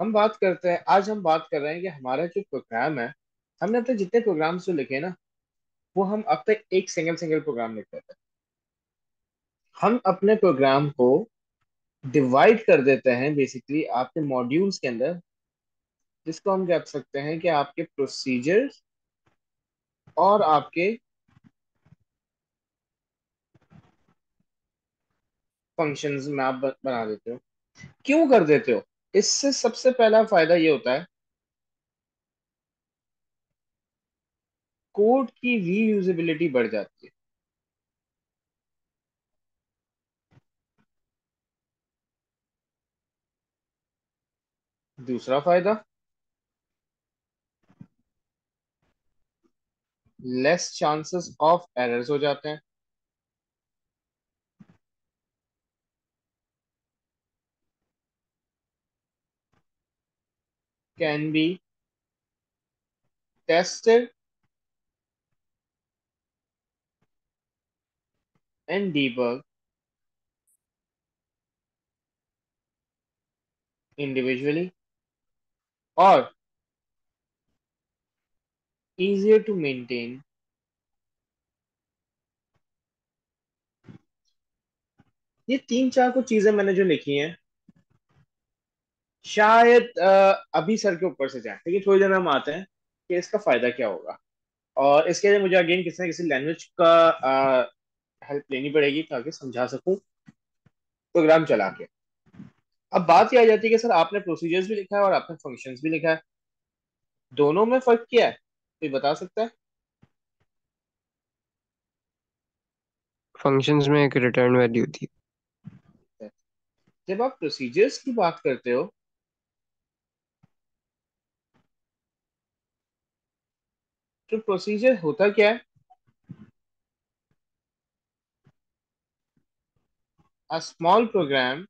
हम बात करते हैं, आज हम बात कर रहे हैं कि हमारा जो प्रोग्राम है, हमने अब तक जितने प्रोग्राम्स जो लिखे ना, वो हम अब तक एक सिंगल सिंगल प्रोग्राम लिखते थे। हम अपने प्रोग्राम को डिवाइड कर देते हैं बेसिकली आपके मॉड्यूल्स के अंदर, जिसको हम कह सकते हैं कि आपके प्रोसीजर्स और आपके फ़ंक्शंस में आप बना देते हो। क्यों कर देते हो? इससे सबसे पहला फ़ायदा ये होता है, कोड की रीयूजेबिलिटी बढ़ जाती है। दूसरा फ़ायदा लेस चांसेस ऑफ़ एरर्स हो जाते हैं। Can be tested and debug individually or easier to maintain ये तीन चार कुछ चीज़ें मैंने जो लिखी हैं शायद अभी सर के ऊपर से जाए। लेकिन थोड़ी देर हम आते हैं कि इसका फ़ायदा क्या होगा। और इसके लिए मुझे अगेन किसी न किसी लैंग्वेज का हेल्प लेनी पड़ेगी ताकि समझा सकूँ। प्रोग्राम चला के। अब बात यह आ जाती है कि सर आपने प्रोसीजर्स भी लिखा है और आपने फ़ंक्शंस भी लिखा है। दोनों में फ़र्क क्या है? कोई बता सकता है? फ़ंक्शंस में एक रिटर्न वैल्यू थी जब आप प्रोसीजर्स की बात करते हो तो प्रोसीजर होता क्या है? Small program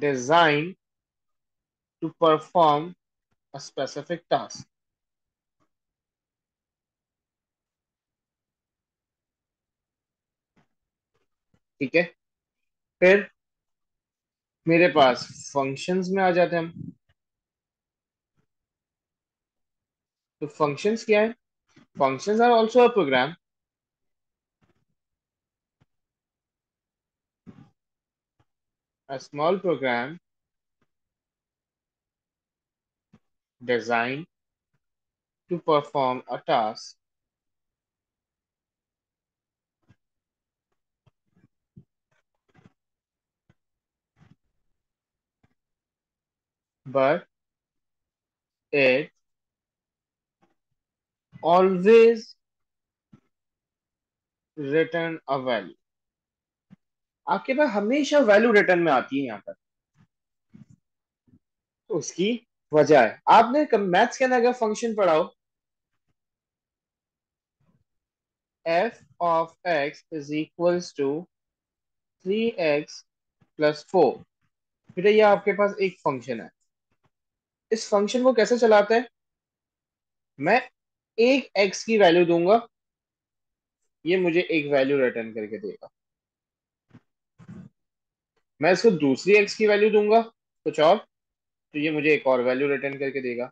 design to perform a specific task ठीक है? फिर मेरे पास फ़ंक्शंस में आ जाते हम। तो फ़ंक्शंस क्या है? Functions are also a program a small program design to perform a task But it always return a value. आपके पास हमेशा वैल्यू रिटर्न में आती है यहाँ पर। तो उसकी वजह है। आपने मैथ्स के अंदर अगर फ़ंक्शन पढ़ा हो F of X is equals to three X plus four फिर ये आपके पास एक फ़ंक्शन है। इस फ़ंक्शन को कैसे चलाते हैं? मैं एक एक्स की वैल्यू दूँगा। ये मुझे एक वैल्यू रिटर्न करके देगा। मैं इसको दूसरी एक्स की वैल्यू दूँगा, कुछ और तो ये मुझे एक और वैल्यू रिटर्न करके देगा।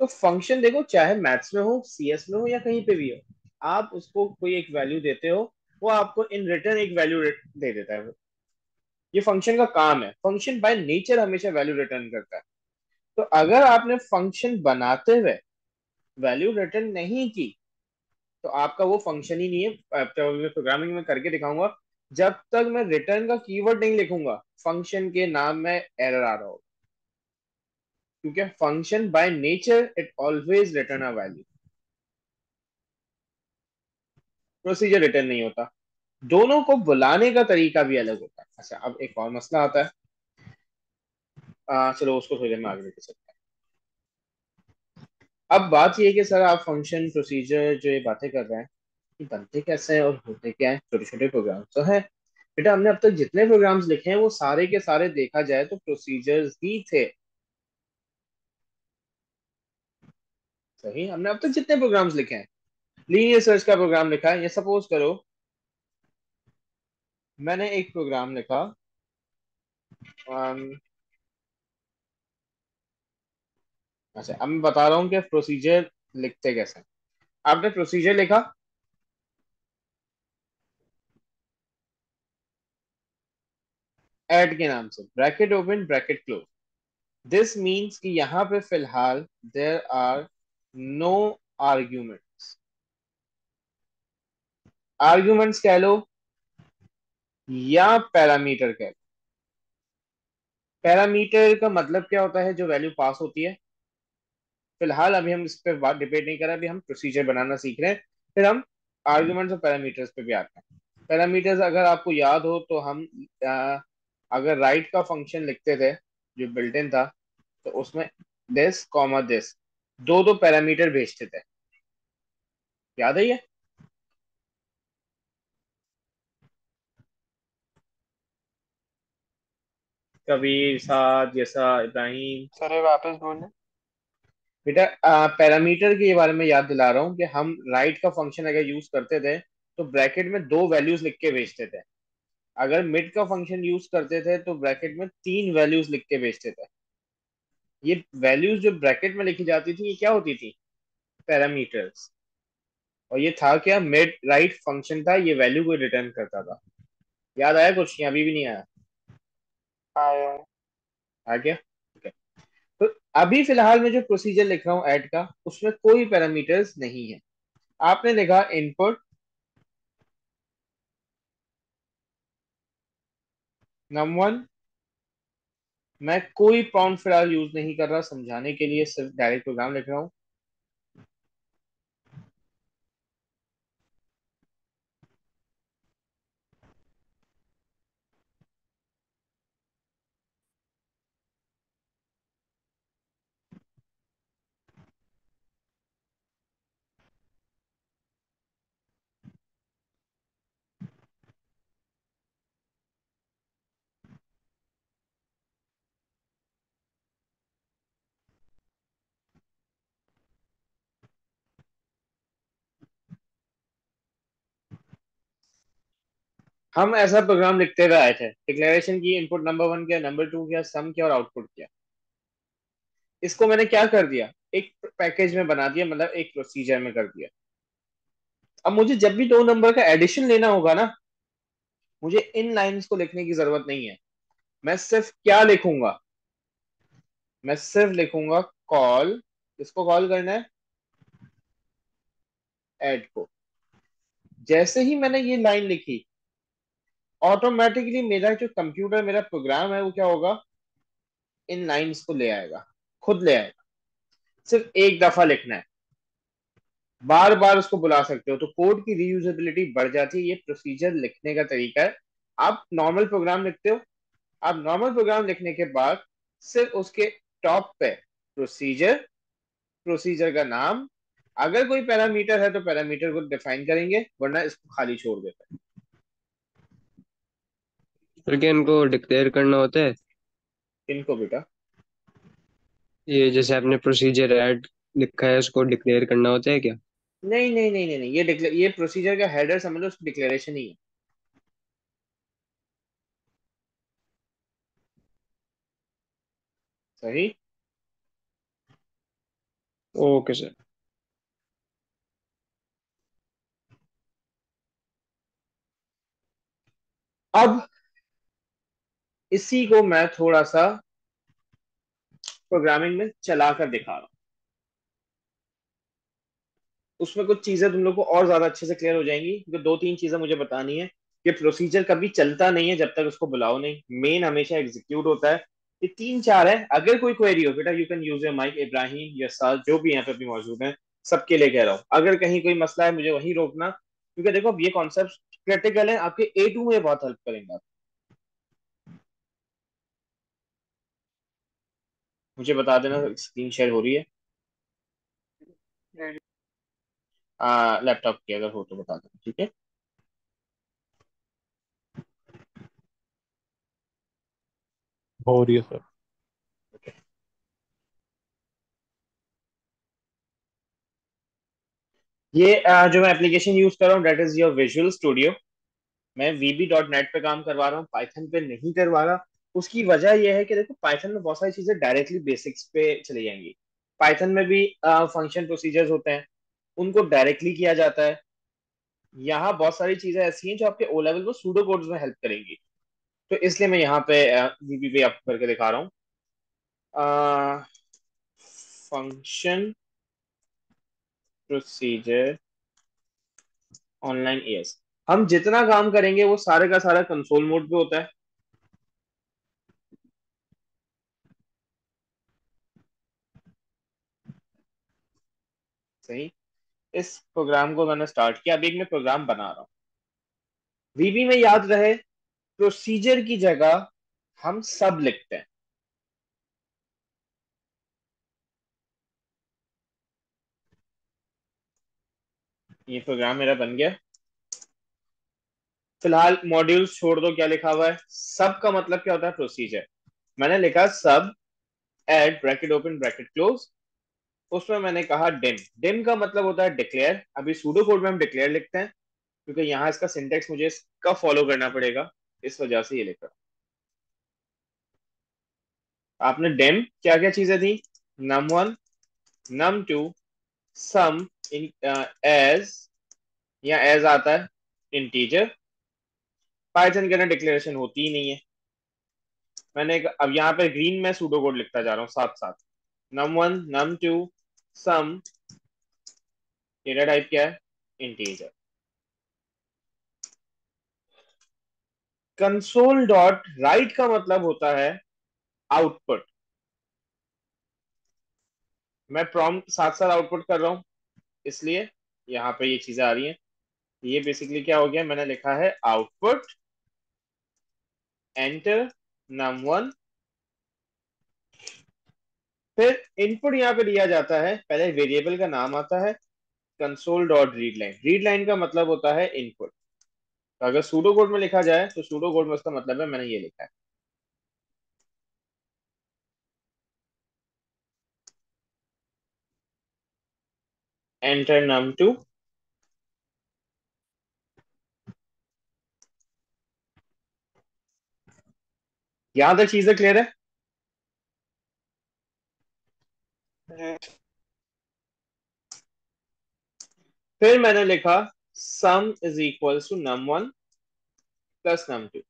तो फ़ंक्शन देखो, चाहे मैथ्स में हो सीएस में हो, या कहीं पे भी हो, आप उसको कोई एक वैल्यू देते हो, वो आपको इन रिटर्न एक वैल्यू दे देता है। ये फ़ंक्शन का काम है। फ़ंक्शन बाय नेचर हमेशा वैल्यू रिटर्न करता है। तो अगर आपने फ़ंक्शन बनाते हुए वैल्यू रिटर्न नहीं की तो आपका वो फ़ंक्शन ही नहीं है। प्रोग्रामिंग में करके दिखाऊँगा। जब तक मैं रिटर्न का कीवर्ड नहीं लिखूँगा फ़ंक्शन के नाम में एरर आ रहा होगा। क्योंकि function by nature it always return a value procedure return नहीं होता। दोनों को बुलाने का तरीका भी अलग होता है। अच्छा अब एक और मसला आता है। आ, चलो उसको थोड़ी देर में आगे लेके चलते अब बात ये है कि सर आप फ़ंक्शन प्रोसीजर जो ये बातें कर रहे हैं कि बनते कैसे हैं और होते क्या हैं? छोटे छोटे प्रोग्राम तो है। बेटा हमने अब तक जितने प्रोग्राम्स लिखे हैं वो सारे के सारे देखा जाए तो प्रोसीजर्स ही थे। सही? हमने अब तक जितने प्रोग्राम्स लिखे हैं लीनियर सर्च का प्रोग्राम लिखा है ये सपोज़ करो मैंने एक प्रोग्राम लिखा अम, अच्छा अब मैं बता रहा हूँ कि प्रोसीजर लिखते कैसे आपने प्रोसीजर लिखा? एड के नाम से। Bracket open bracket close this means कि यहाँ पे फ़िलहाल there are no arguments arguments कह लो या पैरामीटर कह लो। पैरामीटर का मतलब क्या होता है? जो वैल्यू पास होती है फ़िलहाल अभी हम इस पर बात डिबेट नहीं कर रहे अभी हम प्रोसीजर बनाना सीख रहे हैं। फिर हम आर्ग्यूमेंट्स और पैरामीटर्स पे भी आते हैं। पैरामीटर्स अगर आपको याद हो तो हम आ, अगर राइट का फ़ंक्शन लिखते थे जो बिल्ट इन था तो उसमें दिस कॉमा दिस दो दो पैरामीटर भेजते थे। याद है ये? कबीर साद जैसा इब्राहिम। सर वापस बोले बेटा पैरामीटर के बारे में याद दिला रहा हूँ कि हम राइट का फ़ंक्शन अगर यूज़ करते थे तो ब्रैकेट में दो वैल्यूज़ लिख के भेजते थे। अगर मिड का फ़ंक्शन यूज़ करते थे तो ब्रैकेट में तीन वैल्यूज़ लिख के भेजते थे। ये वैल्यूज़ जो ब्रैकेट में लिखी जाती थी ये क्या होती थी? पैरामीटर्स और ये था क्या? मिड राइट फ़ंक्शन था ये वैल्यू को रिटर्न करता था। याद आया कुछ? अभी भी नहीं आया। आया। आ गया? अभी फ़िलहाल मैं जो प्रोसीजर लिख रहा हूँ ऐड का, उसमें कोई पैरामीटर्स नहीं है। आपने लिखा इनपुट नंबर वन मैं कोई पाउंड फ़िलहाल यूज़ नहीं कर रहा, समझाने के लिए सिर्फ़ डायरेक्ट प्रोग्राम लिख रहा हूँ। हम ऐसा प्रोग्राम लिखते हुए आए थे। डिक्लेरेशन की इनपुट नंबर वन क्या नंबर टू किया सम क्या और आउटपुट किया। इसको मैंने क्या कर दिया? एक पैकेज में बना दिया मतलब एक प्रोसीजर में कर दिया। अब मुझे जब भी दो नंबर का एडिशन लेना होगा ना, मुझे इन लाइंस को लिखने की ज़रूरत नहीं है। मैं सिर्फ़ क्या लिखूँगा? मैं सिर्फ़ लिखूँगा कॉल किसको कॉल करना है? एड को। जैसे ही मैंने ये लाइन लिखी ऑटोमेटिकली मेरा जो कंप्यूटर मेरा प्रोग्राम है, वो क्या होगा? इन लाइंस को ले आएगा, खुद ले आएगा। सिर्फ़ एक दफ़ा लिखना है। बार बार उसको बुला सकते हो तो कोड की रीयूजेबिलिटी बढ़ जाती है। ये प्रोसीजर लिखने का तरीका है। आप नॉर्मल प्रोग्राम लिखते हो। आप नॉर्मल प्रोग्राम लिखने के बाद सिर्फ़ उसके टॉप पे प्रोसीजर प्रोसीजर का नाम, अगर कोई पैरामीटर है तो पैरामीटर को डिफाइन करेंगे, वरना इसको खाली छोड़ देते हैं। फिर क्या इनको डिक्लेयर करना होता है? इनको बेटा। ये जैसे आपने प्रोसीजर ऐड लिखा है उसको डिक्लेयर करना होता है क्या? नहीं नहीं नहीं नहीं नहीं ये ये प्रोसीजर का हेडर समझ लो उसकी डिक्लेरेशन ही है। सही? ओके सर अब इसी को मैं थोड़ा सा प्रोग्रामिंग में चला कर दिखा रहा हूँ। उसमें कुछ चीज़ें तुम लोग को और ज़्यादा अच्छे से क्लियर हो जाएँगी, क्योंकि दो तीन चीज़ें मुझे बतानी है कि प्रोसीजर कभी चलता नहीं है जब तक उसको बुलाओ नहीं। मेन हमेशा एग्जीक्यूट होता है। ये तीन चार है। अगर कोई क्वेरी हो, बेटा you can use mic Ibrahim या जो भी यहाँ पे भी मौजूद है, सबके लिए कह रहा हूँ। अगर कहीं कोई मसला है, मुझे वहीं रोकना, क्योंकि देखो, अब ये कॉन्सेप्ट क्रिटिकल है, आपके ए टू में बहुत हेल्प करेंगे आप। मुझे बता देना स्क्रीन शेयर हो रही है। लैपटॉप की अगर हो तो बता देना ठीक है? हो रही है सर ये जो मैं एप्लीकेशन यूज़ कर रहा हूँ that is your visual studio मैं वीबी डॉट नेट पे काम करवा रहा हूँ पाइथन पे नहीं करवा रहा। उसकी वजह यह है कि देखो पाइथन में बहुत सारी चीज़ें डायरेक्टली बेसिक्स पे चली जाएँगी। पाइथन में भी फ़ंक्शन प्रोसीजर्स होते हैं, उनको डायरेक्टली किया जाता है। यहाँ बहुत सारी चीज़ें ऐसी हैं जो आपके ओ लेवल में सूडो कोड्स में हेल्प करेंगी। तो इसलिए मैं यहाँ पे वीबी पे आपको करके दिखा रहा हूँ। फ़ंक्शन प्रोसीजर ऑनलाइन एस हम जितना काम करेंगे वो सारे का सारा कंसोल मोड पे होता है। सही इस प्रोग्राम को मैंने स्टार्ट किया। अभी मैं प्रोग्राम बना रहा हूँ। वीबी में याद रहे प्रोसीजर की जगह हम सब लिखते हैं। ये प्रोग्राम मेरा बन गया। फ़िलहाल मॉड्यूल्स छोड़ दो, क्या लिखा हुआ है? सब का मतलब क्या होता है? प्रोसीजर मैंने लिखा sub add bracket open bracket close उसमें मैंने कहा डिम डिम का मतलब होता है डिक्लेयर अभी सूडो कोड में हम डिक्लेयर लिखते हैं, क्योंकि यहाँ इसका सिंटेक्स मुझे इसका फॉलो करना पड़ेगा, इस वजह से ये लिखा। आपने डेम क्या क्या चीज़ें थी num one num two sum in as या एज आता है इंटीजर पाइथन के अंदर डिक्लेरेशन होती ही नहीं है। मैंने अब यहाँ पे ग्रीन में सूडो कोड लिखता जा रहा हूँ साथ साथ num one num two sum data type क्या है? इंटीजर कंसोल डॉट राइट का मतलब होता है आउटपुट मैं प्रॉम्प्ट साथ साथ आउटपुट कर रहा हूँ, इसलिए यहाँ पे ये चीज़ें आ रही हैं। ये बेसिकली क्या हो गया? मैंने लिखा है आउटपुट एंटर नम वन फिर इनपुट यहाँ पे दिया जाता है। पहले वेरिएबल का नाम आता है console dot read line read line का मतलब होता है इनपुट तो अगर सूडो कोड में लिखा जाए तो सूडो कोड में उसका मतलब है, मैंने ये लिखा है। एंटर नम टू यहाँ तक चीज़ें क्लियर है? फिर मैंने लिखा sum is equal to num one plus num two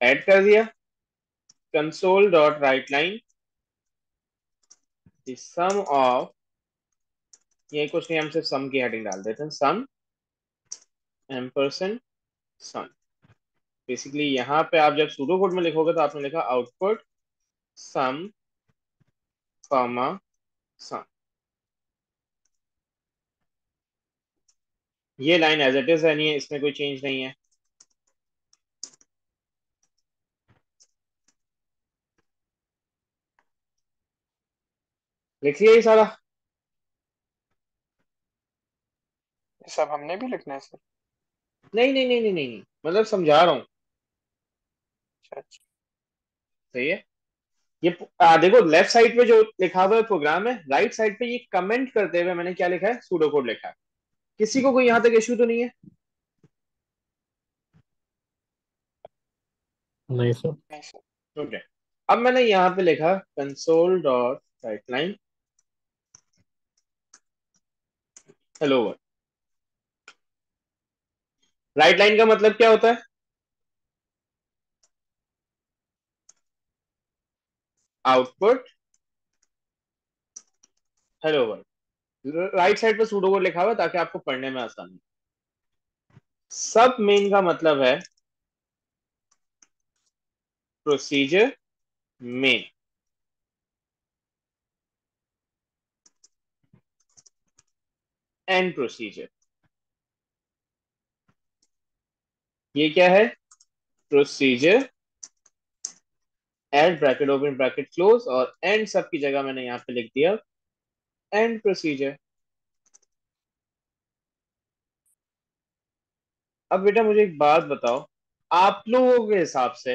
add कर दिया। Console dot write line sum of ये कुछ नहीं, हम सिर्फ़ सम की हेडिंग डाल देते हैं। Sum ampersand basically यहाँ पे आप जब सूडो कोड में लिखोगे तो आपने लिखा आउटपुट सम कॉमा सम ये लाइन एज इट इज़ है नहीं है इसमें कोई चेंज नहीं है। लिख लिया ये सारा? सब हमने भी लिखना है सर। नहीं नहीं नहीं नहीं नहीं मतलब समझा रहा हूँ। अच्छा अच्छा। सही है? ये आ, देखो लेफ़्ट साइड पे जो लिखा हुआ है प्रोग्राम है राइट साइड पे ये कमेंट करते हुए मैंने क्या लिखा है? सूडो कोड लिखा है। किसी को कोई यहाँ तक इश्यू तो नहीं है? नहीं सर। ओके अब मैंने यहाँ पे लिखा console dot write line hello world write line का मतलब क्या होता है? Output hello world right side पर सूडो कोड लिखा हुआ है ताकि आपको पढ़ने में आसानी सब मेन का मतलब है प्रोसीजर मेन एंड प्रोसीजर ये क्या है? Procedure end bracket open bracket close और एंड सब की जगह मैंने यहाँ पे लिख दिया। End procedure. अब बेटा मुझे एक बात बताओ, आप लोगों के हिसाब से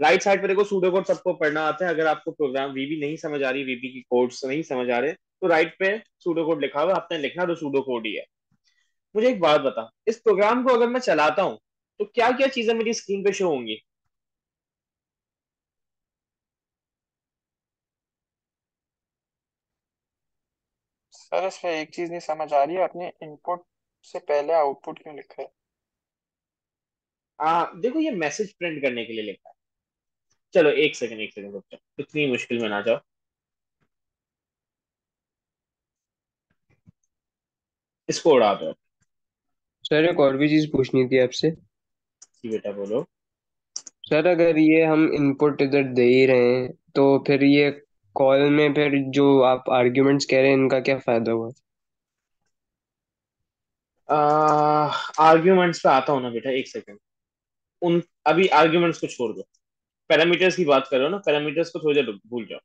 राइट साइड पे देखो सूडो कोड सबको पढ़ना आता है, अगर आपको प्रोग्राम वीबी नहीं समझ आ रही वीबी की कोड्स नहीं समझ आ रहे तो राइट पे सूडो कोड लिखा हुआ, आपने लिखना तो सूडो कोड ही है। मुझे एक बात बता इस प्रोग्राम को अगर मैं चलाता हूँ तो क्या क्या चीज़ें मेरी स्क्रीन पे शो होंगी? सर इसमें एक चीज़ नहीं समझ आ रही है आपने इनपुट से पहले आउटपुट क्यों लिखा है? आ, देखो ये मैसेज प्रिंट करने के लिए लिखा है। चलो एक सेकंड एक सेकंड रुक जाओ। इतनी मुश्किल में ना जाओ। इसको उड़ा दो। सर एक और भी चीज़ पूछनी थी आपसे। जी बेटा बोलो। सर अगर ये हम इनपुट इधर दे ही रहे हैं तो फिर ये कॉल में फिर जो आप आर्ग्यूमेंट्स कह रहे हैं, इनका क्या फ़ायदा हुआ? आर्ग्यूमेंट्स पे आता हूँ ना बेटा, एक सेकंड। उन, अभी आर्ग्यूमेंट्स को छोड़ दो। पैरामीटर्स की बात करो ना, पैरामीटर्स को थोड़ी देर भूल जाओ।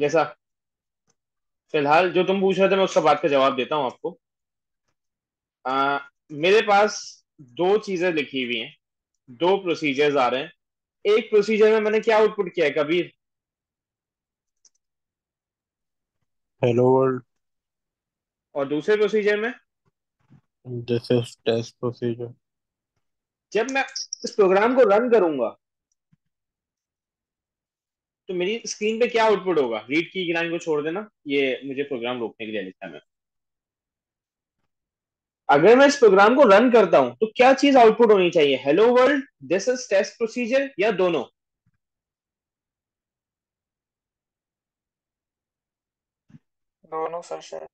जैसा फ़िलहाल जो तुम पूछ रहे थे मैं उसका बात का जवाब देता हूँ आपको। आ, मेरे पास दो चीज़ें लिखी हुई हैं दो प्रोसीजर्स आ रहे हैं। एक प्रोसीजर में मैंने क्या आउटपुट किया है कबीर? हेलो वर्ल्ड और दूसरे प्रोसीजर में? दिस इज़ टेस्ट प्रोसीजर जब मैं इस प्रोग्राम को रन करूँगा तो मेरी स्क्रीन पे क्या आउटपुट होगा? रीड की लाइन को छोड़ देना। ये मुझे प्रोग्राम रोकने के लिए लिखा है। अगर मैं इस प्रोग्राम को रन करता हूँ तो क्या चीज़ आउटपुट होनी चाहिए? Hello world this is test procedure या दोनों? दोनों सर शायद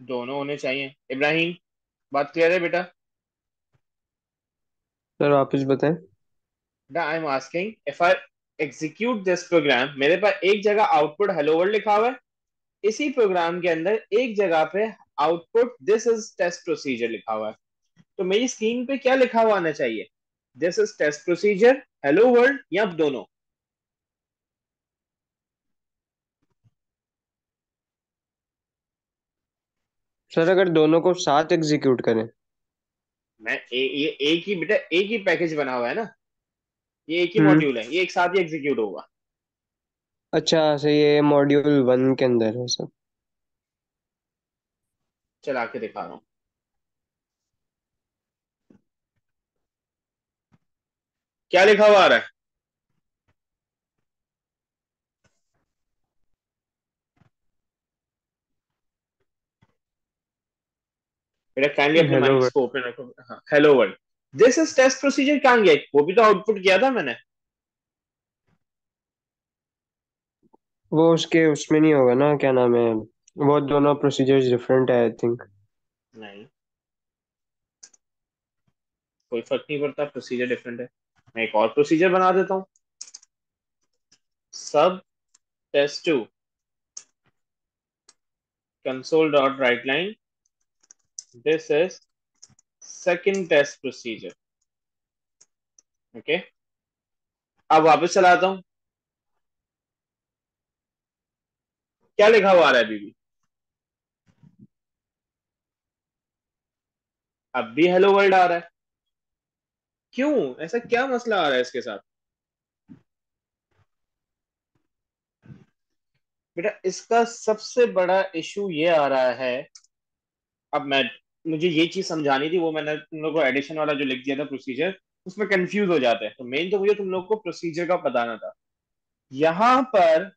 दोनों होने चाहिए। इब्राहिम बात क्लियर है बेटा? सर वापस बताएँ। I am asking if I execute this program मेरे पास एक जगह आउटपुट हेलो वर्ल्ड लिखा हुआ है। इसी प्रोग्राम के अंदर एक जगह पे output this is test procedure लिखा हुआ है। तो मेरी स्क्रीन पे क्या लिखा हुआ आना चाहिए? This is test procedure hello world या दोनों? सर अगर दोनों को साथ एग्जीक्यूट करें। मैं ए, ये एक ही बेटा एक ही पैकेज बना हुआ है ना? ये एक ही हम्म। मॉड्यूल है ये एक साथ ही एग्जीक्यूट होगा। अच्छा सर ये मॉड्यूल वन के अंदर है सर चला के दिखा रहा हूँ। क्या लिखा हुआ आ रहा है? बेटा काइंडली अपने हेलो माइक्स को ओपन रखो। हाँ hello world this is test procedure कहाँ गया? वो भी तो आउटपुट किया था मैंने। वो उसके उसमें नहीं होगा ना क्या नाम है? वो दोनों प्रोसीजर्स डिफरेंट है आई थिंक नहीं। कोई फ़र्क नहीं पड़ता प्रोसीजर डिफरेंट है। मैं एक और प्रोसीजर बना देता हूँ। Sub test two console dot write line this is second test procedure. Okay? अब वापस चलाता हूँ। क्या लिखा हुआ आ रहा है अभी अब भी हेलो वर्ल्ड आ रहा है। क्यों? ऐसा क्या मसला आ रहा है इसके साथ? बेटा, इसका सबसे बड़ा इशू ये आ रहा है। अब मैं मुझे ये चीज़ समझानी थी, वो मैंने तुम लोग को एडिशन वाला जो लिख दिया था प्रोसीजर उसमें कंफ्यूज हो जाते हैं। तो मेन तो मुझे तुम लोग को प्रोसीजर का बताना था। यहाँ पर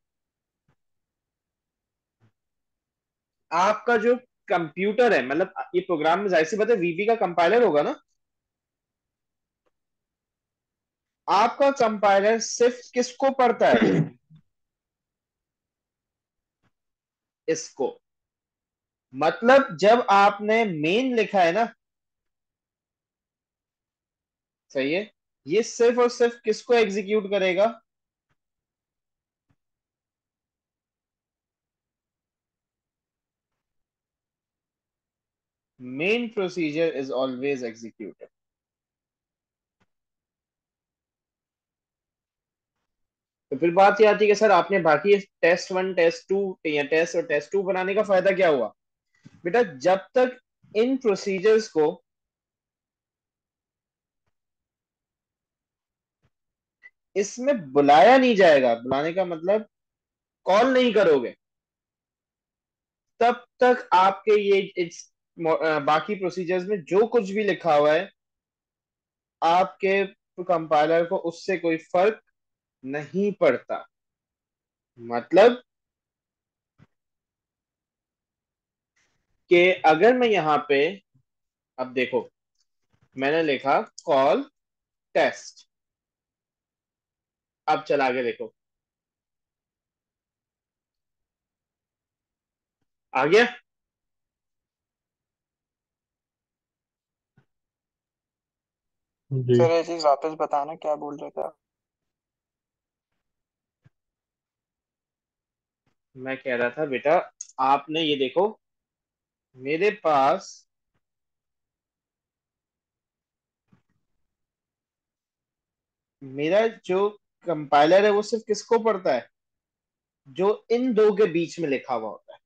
आपका जो कंप्यूटर है मतलब ये प्रोग्राम में ज़ाहिर सी बात है वीबी का कंपाइलर होगा ना? आपका कंपाइलर सिर्फ़ किसको पढ़ता है? इसको। मतलब जब आपने मेन लिखा है ना, सही है? ये सिर्फ़ और सिर्फ़ किसको एग्जीक्यूट करेगा? Main procedure is always executed तो फिर बात ये आती है कि सर आपने बाकी टेस्ट वन टेस्ट टू या टेस्ट और टेस्ट टू बनाने का फ़ायदा क्या हुआ? बेटा, जब तक इन प्रोसीजर्स को इसमें बुलाया नहीं जाएगा, बुलाने का मतलब कॉल नहीं करोगे, तब तक आपके ये इस बाकी प्रोसीजर्स में जो कुछ भी लिखा हुआ है, आपके कंपाइलर को उससे कोई फ़र्क नहीं पड़ता। मतलब कि अगर मैं यहाँ पे अब देखो मैंने लिखा कॉल टेस्ट अब चला के देखो। आ गया? सर ये वापस बताना क्या बोल रहे थे मैं कह रहा था बेटा आपने ये देखो मेरे पास मेरा जो कंपाइलर है, वो सिर्फ़ किसको पढ़ता है? जो इन दो के बीच में लिखा हुआ होता है।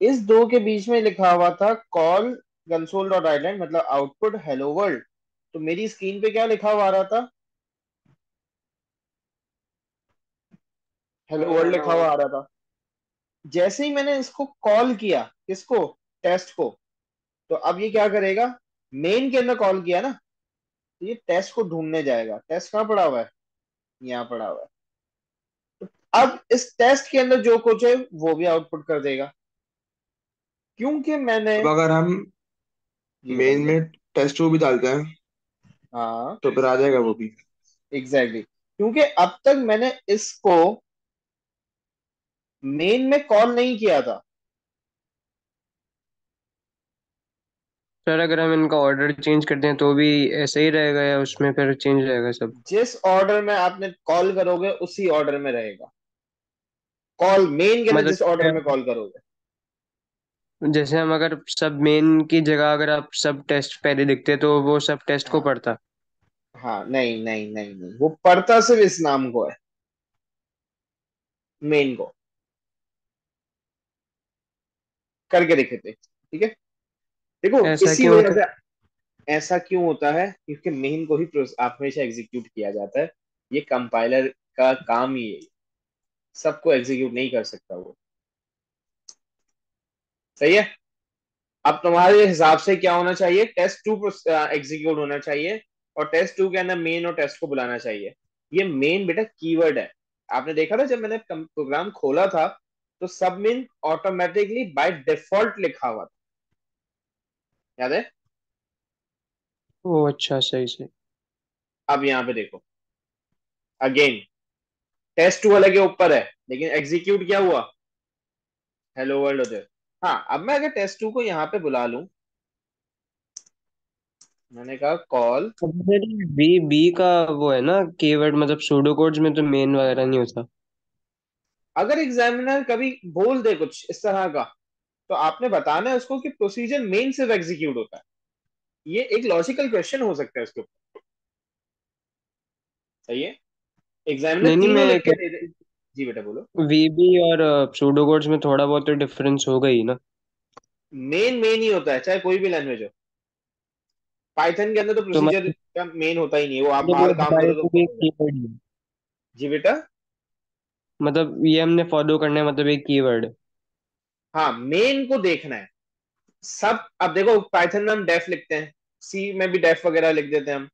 इस दो के बीच में लिखा हुआ था कॉल कंसोल डॉट आइलैंड मतलब आउटपुट हेलो वर्ल्ड तो मेरी स्क्रीन पे क्या लिखा हुआ आ रहा था? हेलो वर्ल्ड लिखा हुआ आ रहा था। जैसे ही मैंने इसको कॉल किया किसको? टेस्ट को। तो अब ये क्या करेगा? मेन के अंदर कॉल किया ना तो ये टेस्ट को ढूँढने जाएगा। टेस्ट कहाँ पड़ा हुआ है? यहाँ पड़ा हुआ है। तो अब इस टेस्ट के अंदर जो कुछ है वो भी आउटपुट कर देगा। क्योंकि मैंने अब अगर हम मेन में टेस्ट वो भी डालते हैं हाँ। तो फिर आ जाएगा वो भी। Exactly exactly. क्योंकि अब तक मैंने इसको मेन में कॉल नहीं किया था। सर अगर हम इनका ऑर्डर चेंज कर दें तो भी ऐसे ही रहेगा या उसमें फिर चेंज रहेगा सब? जिस ऑर्डर में आपने कॉल करोगे उसी ऑर्डर में रहेगा। कॉल मेन के मतलब जिस ऑर्डर में कॉल करोगे। जैसे हम अगर सब मेन की जगह अगर आप सब टेस्ट पहले लिखते तो वो सब टेस्ट को हाँ। पढ़ता। हाँ नहीं नहीं नहीं नहीं वो पढ़ता सिर्फ़ इस नाम को है। मेन को। करके देखे थे ठीक है? देखो ऐसा इसी क्यों वजह होता से ऐसा क्यों होता है? क्योंकि मेन को ही हमेशा एग्जीक्यूट किया जाता है। ये कंपाइलर का काम ही है। सबको एग्जीक्यूट नहीं कर सकता वो। सही है? अब तुम्हारे हिसाब से क्या होना चाहिए? टेस्ट टू एग्जीक्यूट होना चाहिए और टेस्ट टू के अंदर मेन और टेस्ट को बुलाना चाहिए। ये मेन बेटा कीवर्ड है। आपने देखा था जब मैंने प्रोग्राम खोला था तो सब मेन ऑटोमेटिकली बाय डिफ़ॉल्ट लिखा हुआ था। याद है? ओ अच्छा सही सही। अब यहाँ पे देखो। अगेन टेस्ट टू वाले के ऊपर है लेकिन एग्जीक्यूट क्या हुआ? हेलो वर्ल्ड उधर। हाँ अब मैं अगर टेस्ट टू को यहाँ पे बुला लूँ। मैंने कहा कॉल बी बी का वो है ना कीवर्ड मतलब सूडो कोड्स में तो मेन वगैरह नहीं होता। अगर एग्जामिनर कभी बोल दे कुछ इस तरह का तो आपने बताना है उसको कि प्रोसीजर मेन सिर्फ़ एग्जीक्यूट होता है। ये एक लॉजिकल क्वेश्चन हो सकता है उसके ऊपर। सही है? एग्जामिनर नहीं मैं दे जी बेटा बोलो। वीबी और सूडो कोड्स में थोड़ा बहुत तो डिफरेंस होगा ही ना। मेन मेन ही होता है चाहे कोई भी लैंग्वेज हो। पाइथन के अंदर तो तो प्रोसीजर मतलब का मेन होता ही नहीं वो आप मतलब बाहर काम करो तो जी बेटा? मतलब ये हमने फॉलो करना है मतलब एक कीवर्ड हाँ मेन को देखना है। सब, अब देखो पाइथन में हम डेफ लिखते हैं सी में भी डेफ वगैरह लिख देते हैं हम।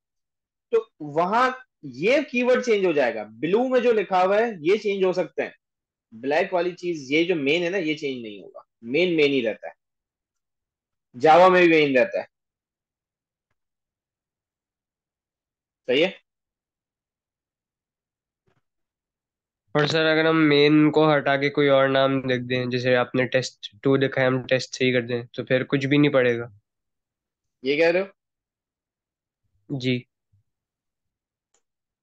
तो वहाँ ये कीवर्ड चेंज हो जाएगा। ब्लू में जो लिखा हुआ है, ये चेंज हो सकते हैं। ब्लैक वाली चीज़, ये जो मेन है ना, ये चेंज नहीं होगा। मेन मेन ही रहता है। जावा में भी मेन रहता है। सही है? और सर अगर हम मेन को हटा के कोई और नाम लिख दें जैसे आपने टेस्ट टू लिखा है हम टेस्ट थ्री कर दें तो फिर कुछ भी नहीं पड़ेगा। ये कह रहे हो? जी।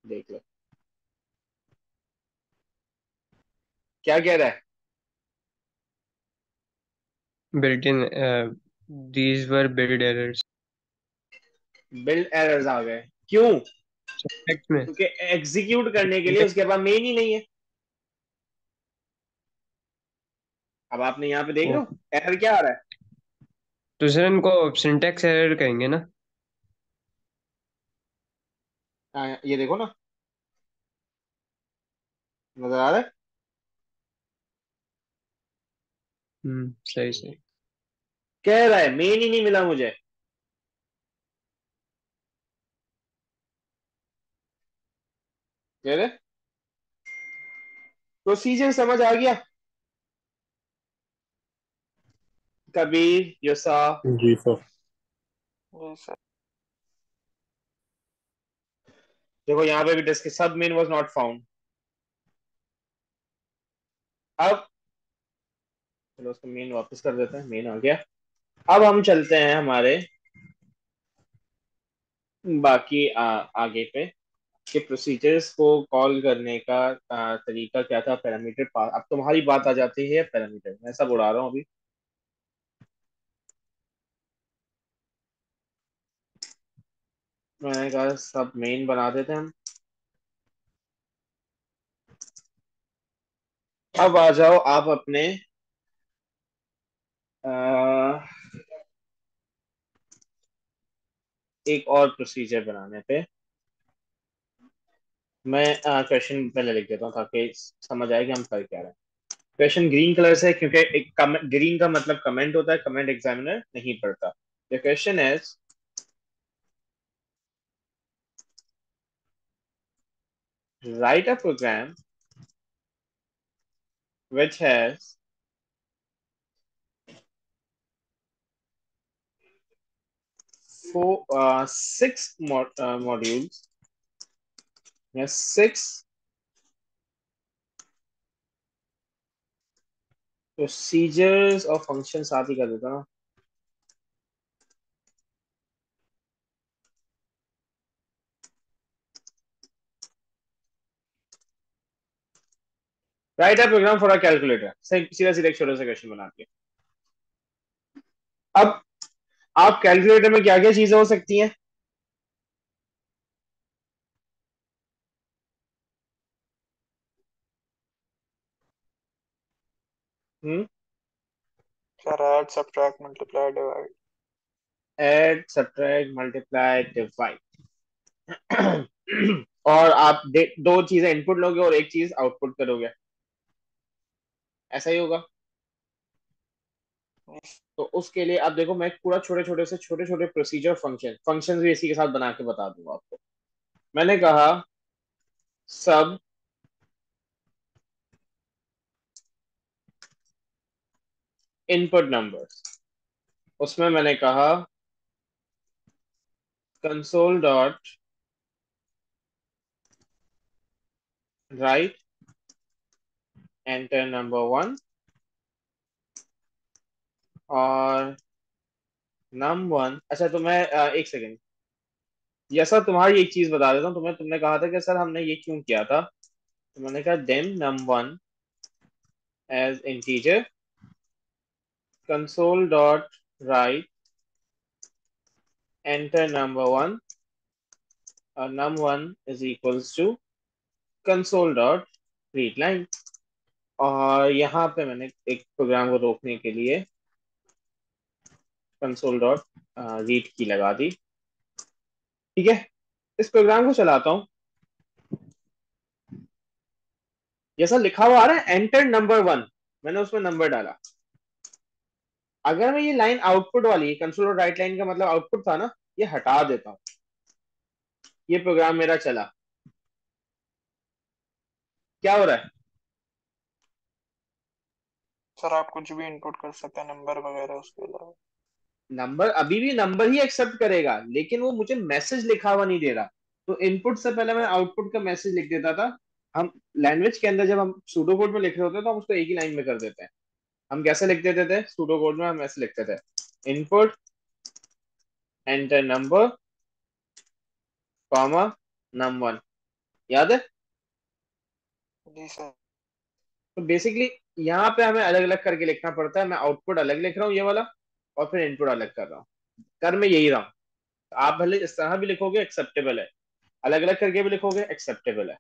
देख लो। क्या कह रहा है? Built in uh, these were build errors build errors आ गए। क्यों? क्योंकि एग्जीक्यूट करने के लिए उसके पास मेन ही नहीं है। अब आपने यहाँ पे देख रहे हो एरर क्या आ रहा है? तो सर इनको सिंटेक्स एरर कहेंगे ना। हाँ, ये देखो ना। नज़र आ रहा है? हम्म सही सही। कह रहा है मेन ही नहीं मिला मुझे। कह रहे प्रोसीजर समझ आ गया। कबीर योसा जी सर जी सर देखो यहाँ पे भी डिस्क सब मेन वाज नॉट फाउंड अब चलो उसको मेन वापस कर देते हैं मेन आ गया. अब हम चलते हैं हमारे बाकी आ, आगे पे कि प्रोसीजर्स को कॉल करने का आ, तरीका क्या था पैरामीटर अब तुम्हारी बात आ जाती है पैरामीटर मैं सब उड़ा रहा हूँ अभी. मैंने कहा सब मेन बना देते हैं हम. अब आ जाओ आप अपने आ, एक और प्रोसीजर बनाने पे। मैं क्वेश्चन पहले लिख देता हूँ ताकि समझ आए कि हम कर क्या रहे हैं। क्वेश्चन ग्रीन कलर से क्योंकि एक ग्रीन का मतलब कमेंट होता है कमेंट एग्जामिनर नहीं पढ़ता। The question is write a program which has four uh, six mod, uh, modules. Yes six procedures or functions aap hi kar deta write a program for a calculator सीधा सीधा एक छोटा सा question बना के। अब आप कैलकुलेटर में क्या क्या चीज़ें हो सकती हैं? हम्म? Sir add subtract multiply divide add subtract multiply divide और आप दो चीज़ें इनपुट लोगे और एक चीज़ आउटपुट करोगे। ऐसा ही होगा। तो उसके लिए आप देखो मैं पूरा छोटे छोटे से छोटे छोटे प्रोसीजर फ़ंक्शन फ़ंक्शन भी इसी के साथ बना के बता दूँगा आपको। मैंने कहा सब इनपुट नंबर्स उसमें मैंने कहा console dot write enter number one और नम वन अच्छा तो मैं एक सेकेंड या सर तुम्हारी एक चीज़ बता देता हूँ। तुम्हें तुमने कहा था कि सर हमने ये क्यों किया था? तो मैंने कहा dim num one as integer console dot write enter number one uh, num1 is equals to console dot read line. और यहाँ पे मैंने एक प्रोग्राम को रोकने के लिए कंसोल डॉट रीड की लगा दी। ठीक है? इस प्रोग्राम को चलाता हूँ। जैसा लिखा हुआ आ रहा है एंटर नंबर वन मैंने उसमें नंबर डाला। अगर मैं ये लाइन आउटपुट वाली कंसोल और राइट लाइन का मतलब आउटपुट था ना, ये हटा देता हूँ। ये प्रोग्राम मेरा चला। क्या हो रहा है? सर आप कुछ भी इनपुट कर सकते हैं नंबर वगैरह उसके अलावा। नंबर अभी भी नंबर ही एक्सेप्ट करेगा लेकिन वो मुझे मैसेज लिखा हुआ नहीं दे रहा। तो इनपुट से पहले मैं आउटपुट का मैसेज लिख देता था। हम लैंग्वेज के अंदर जब हम सूडो कोड में लिख रहे होते हैं तो हम उसको एक ही लाइन में कर देते हैं। हम कैसे लिख देते थे? सूडो कोड में हम ऐसे लिखते थे। Input enter number comma num one याद है? जी सर। तो बेसिकली यहाँ पे हमें अलग अलग करके लिखना पड़ता है। मैं आउटपुट अलग लिख रहा हूँ ये वाला और फिर इनपुट अलग कर रहा हूँ। कर मैं यही रहा हूँ। आप भले इस तरह भी लिखोगे एक्सेप्टेबल है। अलग अलग करके भी लिखोगे एक्सेप्टेबल है।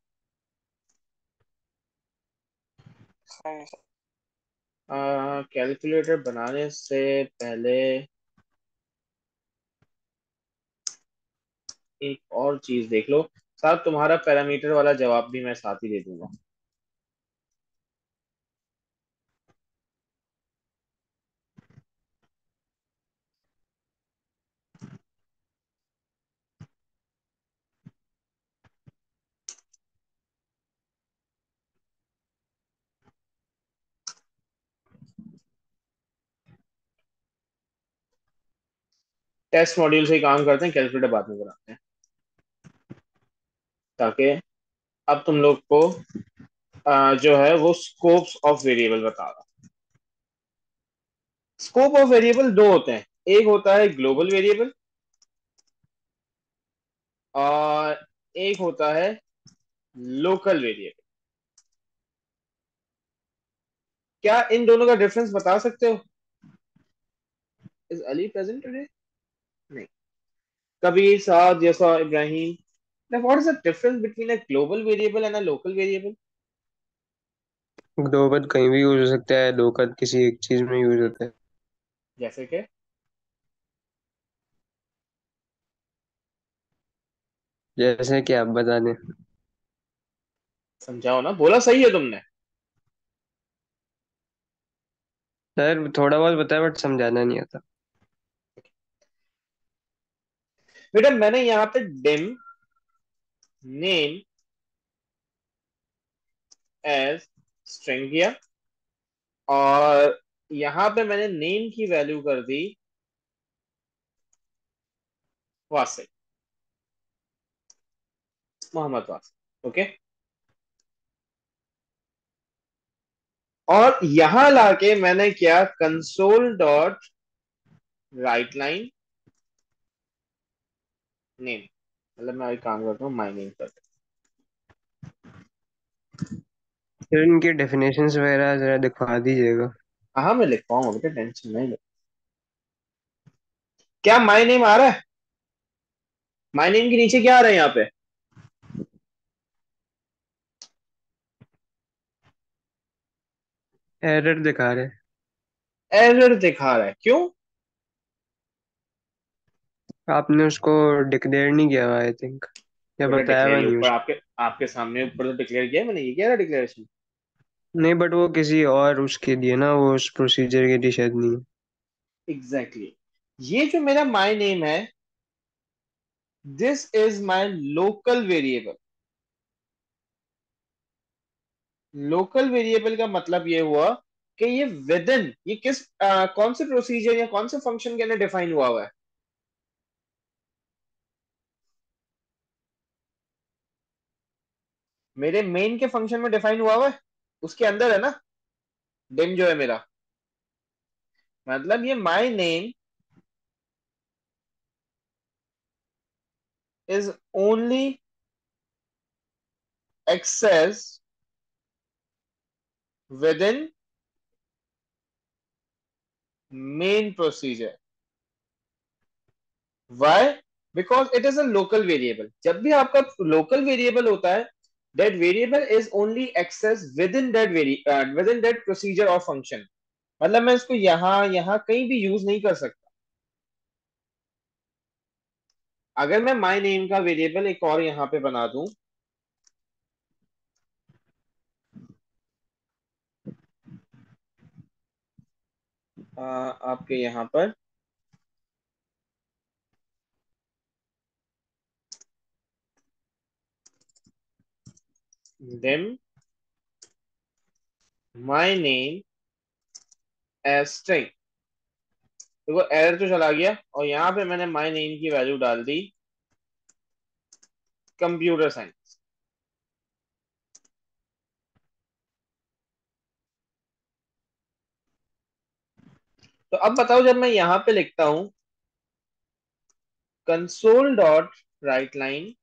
कैलकुलेटर बनाने से पहले एक और चीज़ देख लो। साहब तुम्हारा पैरामीटर वाला जवाब भी मैं साथ ही दे दूँगा। टेस्ट मॉड्यूल से ही काम करते हैं कैलकुलेटर बाद में बनाते हैं। ताकि अब तुम लोग को आ, जो है वो स्कोप्स ऑफ़ वेरिएबल बता रहा स्कोप ऑफ़ वेरिएबल दो होते हैं। एक होता है ग्लोबल वेरिएबल और एक होता है लोकल वेरिएबल क्या इन दोनों का डिफरेंस बता सकते हो? Is Ali present today Kabir Saad यसा Ibrahim. Now, what is the difference between a global variable and a local variable? Global कहीं भी यूज़ हो सकता है लोकल किसी एक चीज़ में यूज़ होता है। जैसे कि? जैसे कि आप बता दें। समझाओ ना बोला सही है तुमने। सर थोड़ा बहुत बताया बट समझाना नहीं आता। बेटा, मैंने यहाँ पे डिम नेम एज स्ट्रिंग किया और यहाँ पे मैंने नेम की वैल्यू कर दी वासिक मोहम्मद वासिक ओके और यहाँ लाके मैंने क्या console dot write line name मतलब मैं एक काम करता हूँ माई नेम कर फिर इनके डेफिनेशंस वगैरह जरा दिखा दीजिएगा। हाँ मैं लिख पाऊँगा बेटा टेंशन नहीं लो क्या माई नेम आ रहा है? माई नेम के नीचे क्या आ रहा है यहाँ पे? एरर दिखा रहे एरर दिखा रहा है क्यों? आपने उसको डिक्लेयर नहीं किया आई थिंक या बेटा बताया डिक्लेयर नहीं ऊपर उसको। आपके आपके सामने ऊपर तो डिक्लेयर किया है मैंने ये क्या रहा डिक्लेरेशन नहीं बट वो किसी और उसके लिए ना वो उस प्रोसीजर के लिए शायद नहीं। है एग्जैक्टली exactly. ये जो मेरा माई नेम है this is my local variable local variable का मतलब ये हुआ कि ये विद इन ये किस आ, कौन से प्रोसीजर या कौन से फ़ंक्शन के अंदर डिफाइन हुआ हुआ है? मेरे मेन के फ़ंक्शन में डिफाइन हुआ हुआ है, उसके अंदर है ना डिम जो है मेरा। मतलब ये my name is only access within main procedure. Why? Because it is a local variable. जब भी आपका local variable होता है that variable is only accessed within that vari uh, within that procedure or function मतलब मैं इसको यहाँ यहाँ कहीं भी यूज़ नहीं कर सकता अगर मैं माई नेम का वेरिएबल एक और यहाँ पे बना दूँ आ, आपके यहाँ पर dim my name string. देखो एरर तो चला गया और यहाँ पे मैंने माई नेम की वैल्यू डाल दी. कंप्यूटर साइंस तो अब बताओ, जब मैं यहाँ पे लिखता हूँ console dot write line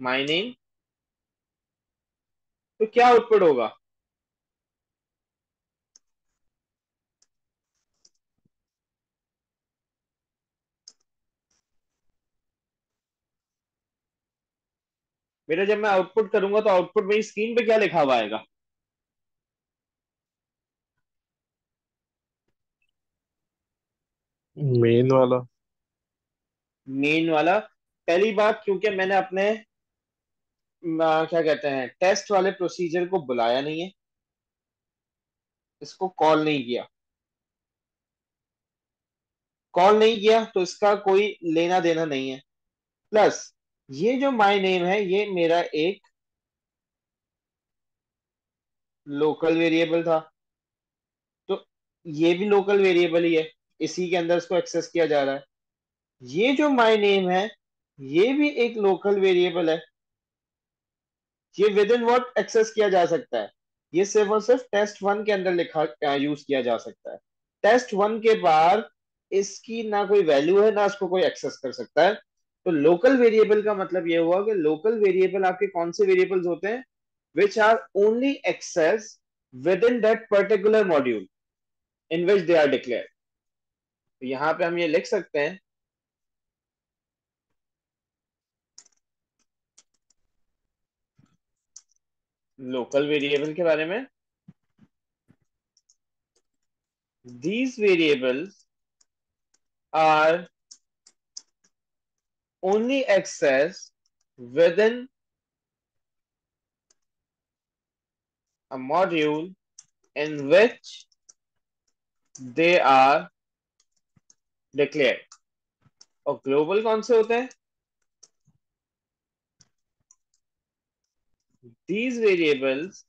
my name तो क्या आउटपुट होगा? बेटा जब मैं आउटपुट करूँगा तो आउटपुट मेरी स्क्रीन पे क्या लिखा हुआ आएगा? मेन वाला। मेन वाला। पहली बात क्योंकि मैंने अपने क्या कहते हैं टेस्ट वाले प्रोसीजर को बुलाया नहीं है। इसको कॉल नहीं किया। कॉल नहीं किया तो इसका कोई लेना देना नहीं है। प्लस ये जो माय नेम है, ये मेरा एक लोकल वेरिएबल था। तो ये भी लोकल वेरिएबल ही है। इसी के अंदर इसको एक्सेस किया जा रहा है। ये जो माई नेम है, ये भी एक लोकल वेरिएबल है। ये विद इन वॉट एक्सेस किया जा सकता है? ये सिर्फ़ और सिर्फ़ टेस्ट वन के अंदर लिखा यूज़ किया जा सकता है। टेस्ट वन के बाद इसकी ना कोई वैल्यू है, ना इसको कोई एक्सेस कर सकता है। तो लोकल वेरिएबल का मतलब ये हुआ कि लोकल वेरिएबल आपके कौन से वेरिएबल्स होते हैं? Which are only access within that particular module in which they are declare यहाँ पे हम ये लिख सकते हैं लोकल वेरिएबल के बारे में? These variable are only access within a module in which they are declare और ग्लोबल कौन से होते हैं? These variables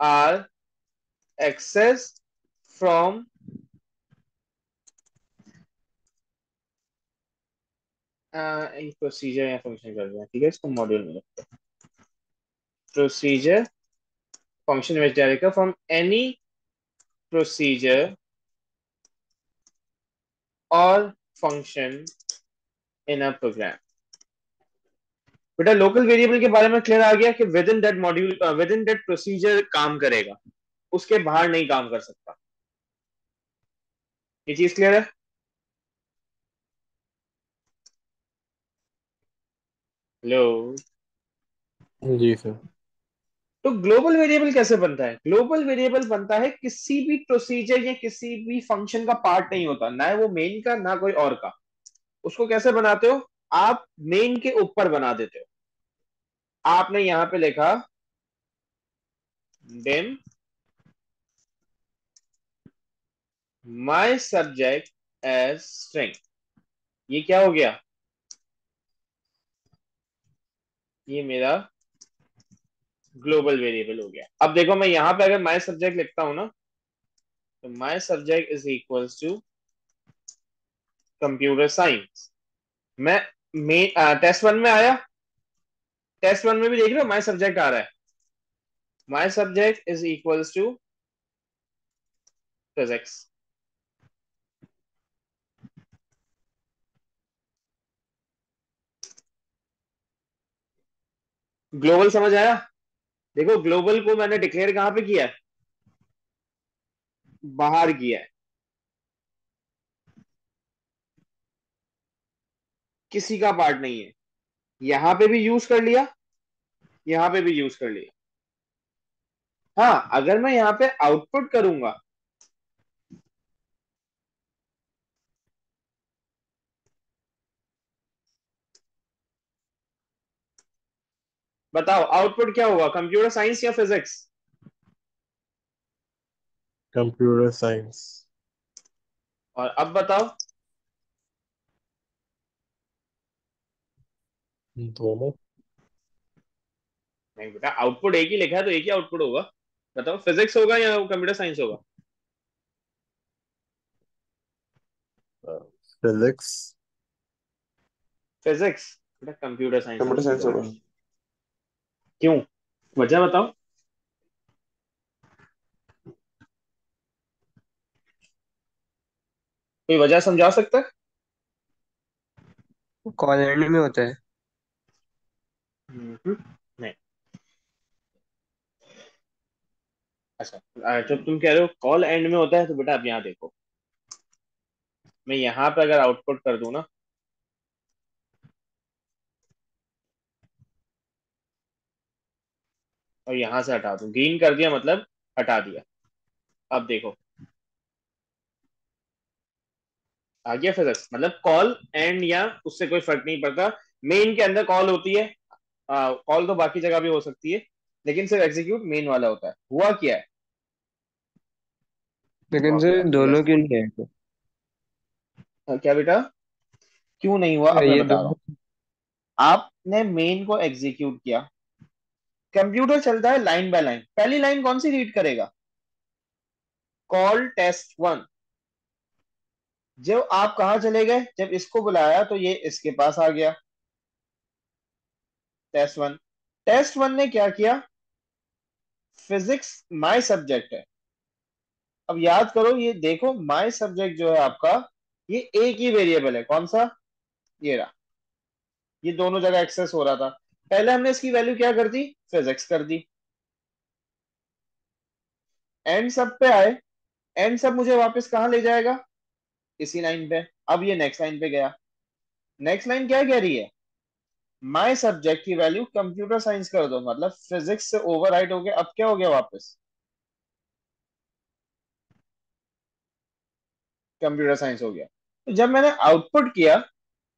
are accessed from एक प्रोसीजर या फ़ंक्शन कर रहे हैं ठीक है इसको मॉड्यूल में रखते हैं प्रोसीजर फ़ंक्शन में जाएगा फ्रॉम एनी प्रोसीजर और फ़ंक्शन इन अ प्रोग्राम बेटा लोकल वेरिएबल के बारे में क्लियर आ गया कि within that module within that procedure काम करेगा। उसके बाहर नहीं काम कर सकता। ये चीज़ क्लियर है? हेलो जी सर तो ग्लोबल वेरिएबल कैसे बनता है? ग्लोबल वेरिएबल बनता है किसी भी प्रोसीजर या किसी भी फ़ंक्शन का पार्ट नहीं होता ना वो मेन का ना कोई और का। उसको कैसे बनाते हो? आप मेन के ऊपर बना देते हो। आपने यहाँ पे लिखा dim my subject as string ये क्या हो गया? ये मेरा ग्लोबल वेरिएबल हो गया। अब देखो, मैं यहाँ पे अगर माई सब्जेक्ट लिखता हूँ ना तो my subject is equals to computer science मैं टेस्ट वन में आया? टेस्ट वन में भी देख रहे हो? माई सब्जेक्ट आ रहा है। My subject is equals to physics global समझ आया? देखो ग्लोबल को मैंने डिक्लेयर कहाँ पे किया है? बाहर किया है। किसी का पार्ट नहीं है। यहाँ पे भी यूज़ कर लिया यहाँ पे भी यूज़ कर लिया। हाँ अगर मैं यहाँ पे आउटपुट करूँगा बताओ आउटपुट क्या होगा कंप्यूटर साइंस या फिजिक्स कंप्यूटर साइंस और अब बताओ दोनों नहीं बेटा आउटपुट एक ही लिखा है तो एक ही आउटपुट होगा बताओ फिजिक्स होगा या कंप्यूटर साइंस होगा फिजिक्स फिजिक्स बेटा कंप्यूटर साइंस कंप्यूटर साइंस होगा क्यों वजह बताओ कोई वजह समझा सकता है कॉल एंड में होता है नहीं। अच्छा जब तुम कह रहे हो कॉल एंड में होता है तो बेटा आप यहाँ देखो। मैं यहाँ पे अगर आउटपुट कर दूँ ना, और यहाँ से हटा दूँ। ग्रीन कर दिया मतलब हटा दिया। अब देखो। आ गया फिजिक्स मतलब कॉल एंड या उससे कोई फ़र्क नहीं पड़ता। मेन के अंदर कॉल होती है। कॉल तो बाकी जगह भी हो सकती है लेकिन सिर्फ़ एग्जीक्यूट मेन वाला होता है। हुआ क्या है? लेकिन सर दोनों क्यों नहीं तो। हाँ, क्या बेटा? क्यों नहीं हुआ? अब मैं ये बता रहा हूँ। आपने मेन को एग्जीक्यूट किया। कंप्यूटर चलता है लाइन बाय लाइन पहली लाइन कौन सी रीड करेगा? कॉल टेस्ट वन जब आप कहा चले गए? जब इसको बुलाया तो ये इसके पास आ गया। टेस्ट वन टेस्ट वन ने क्या किया? फिजिक्स माय सब्जेक्ट है। अब याद करो, ये देखो माय सब्जेक्ट जो है आपका, ये एक ही वेरिएबल है। कौन सा? ये रहा। ये दोनों जगह एक्सेस हो रहा था। पहले हमने इसकी वैल्यू क्या कर दी? फिजिक्स कर दी। एंड सब पे आए। एंड सब मुझे वापस कहाँ ले जाएगा? इसी लाइन पे। अब ये नेक्स्ट लाइन पे गया। नेक्स्ट लाइन क्या कह रही है? माय सब्जेक्ट की वैल्यू कंप्यूटर साइंस कर दो मतलब फिजिक्स से ओवरराइट हो गया अब क्या हो गया वापस? कंप्यूटर साइंस हो गया। तो जब मैंने आउटपुट किया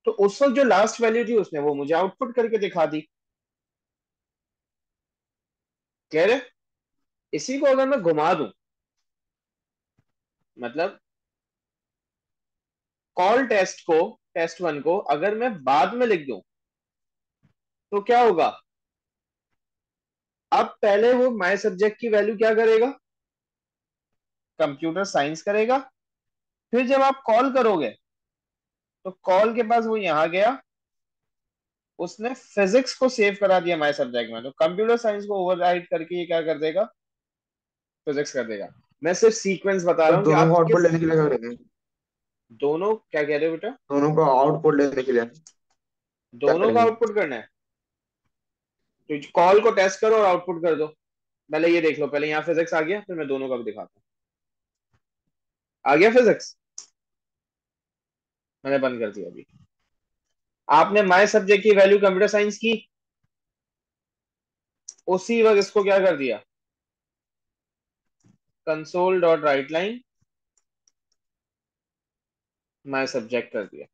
तो उस वक्त जो लास्ट वैल्यू थी उसने, वो मुझे आउटपुट करके दिखा दी। कह रहे, इसी को अगर मैं घुमा दूँ मतलब कॉल टेस्ट को टेस्ट वन को, अगर मैं बाद में लिख दूँ तो क्या होगा? अब पहले वो माय सब्जेक्ट की वैल्यू क्या करेगा? कंप्यूटर साइंस करेगा। फिर जब आप कॉल करोगे तो कॉल के पास वो यहाँ गया। उसने फिजिक्स को सेव करा दिया माय सब्जेक्ट में। तो कंप्यूटर साइंस को ओवरराइड करके ये क्या कर देगा? फिजिक्स कर देगा। मैं सिर्फ़ सीक्वेंस बता रहा हूँ दोनों को आउटपुट लेने के लिए करेंगे दोनों क्या कह रहे हो बेटा? दोनों को आउटपुट लेने के लिए। दोनों का आउटपुट करना है। तो कॉल को टेस्ट करो और आउटपुट कर दो। पहले ये देख लो, पहले यहाँ फिजिक्स आ गया, फिर मैं दोनों का भी दिखाता हूँ। आ गया फिजिक्स मैंने बंद कर दिया अभी। आपने माय सब्जेक्ट की वैल्यू कंप्यूटर साइंस की? उसी वक्त इसको क्या कर दिया? Console dot write line my subject कर दिया।